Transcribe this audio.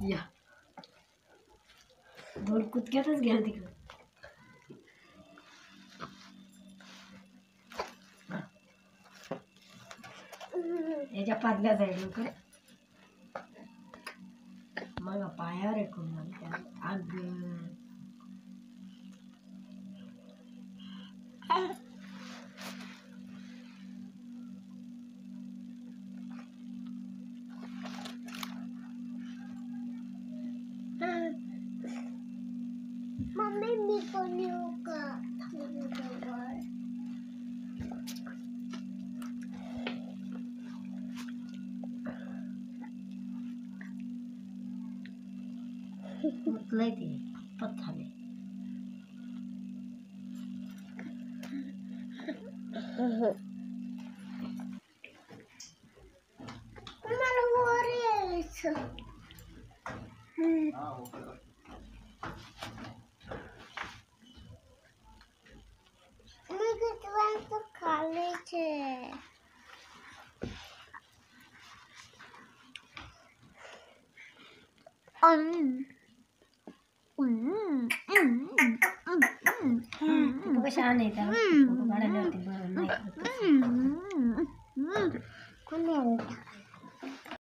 या। धोल कूद गया था गहरा दिख रहा याच्या पादल्या जाईल करे मग पायावर एकूण अग Mutluydu. Mutlu tabii. Bunları vuruyorsun. Ne güzel su kalıcı. Anne. ఇంకొక షాన్ అయితే